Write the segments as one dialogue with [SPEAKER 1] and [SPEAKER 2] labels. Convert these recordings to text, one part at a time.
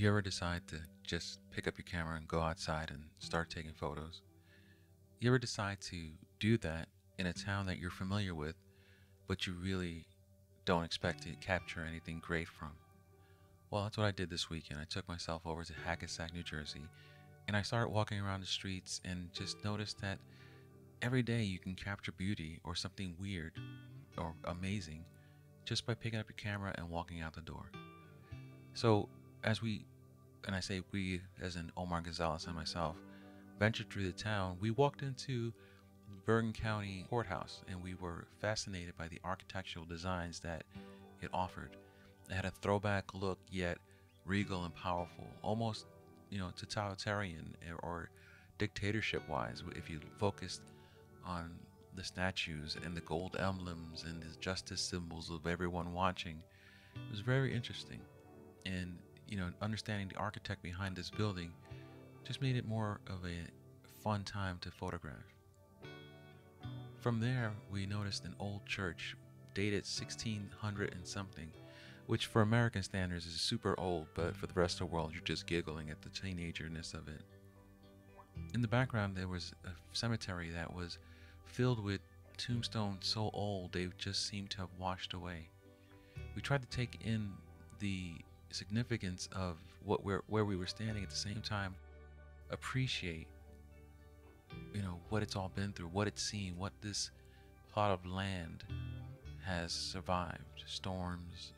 [SPEAKER 1] You ever decide to just pick up your camera and go outside and start taking photos? You ever decide to do that in a town that you're familiar with, but you really don't expect to capture anything great from? Well, that's what I did this weekend. I took myself over to Hackensack, New Jersey, and I started walking around the streets and just noticed that every day you can capture beauty or something weird or amazing just by picking up your camera and walking out the door. So as we, and I say we as in Omar Gonzalez and myself, ventured through the town, we walked into Bergen County Courthouse and we were fascinated by the architectural designs that it offered. It had a throwback look, yet regal and powerful, almost, you know, totalitarian eh, or dictatorship wise, if you focused on the statues and the gold emblems and the justice symbols of everyone watching. It was very interesting. And you know, understanding the architect behind this building just made it more of a fun time to photograph. From there, we noticed an old church dated 1600 and something, which for American standards is super old, but for the rest of the world, you're just giggling at the teenagerness of it. In the background, there was a cemetery that was filled with tombstones so old they just seemed to have washed away. We tried to take in the significance of what we're where we were standing at the same time appreciate you know what it's all been through what it's seen what this plot of land has survived. Storms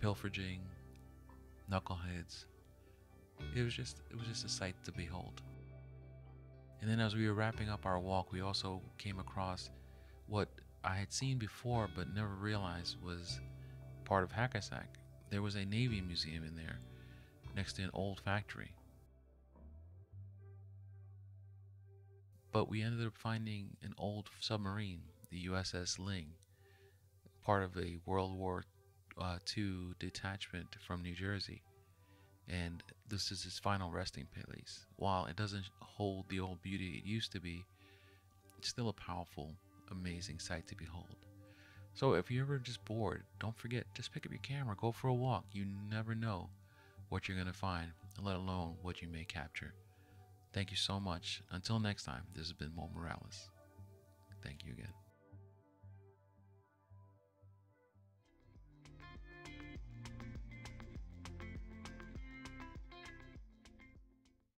[SPEAKER 1] pilfering knuckleheads. It was just it was just a sight to behold. And then as we were wrapping up our walk we also came across what i had seen before but never realized was part of Hackensack. There was a Navy museum in there next to an old factory. But we ended up finding an old submarine, the USS Ling, part of a World War uh, II detachment from New Jersey. And this is its final resting place. While it doesn't hold the old beauty it used to be, it's still a powerful, amazing sight to behold. So if you're ever just bored, don't forget, just pick up your camera, go for a walk. You never know what you're going to find, let alone what you may capture. Thank you so much. Until next time, this has been Moe Morales. Thank you again.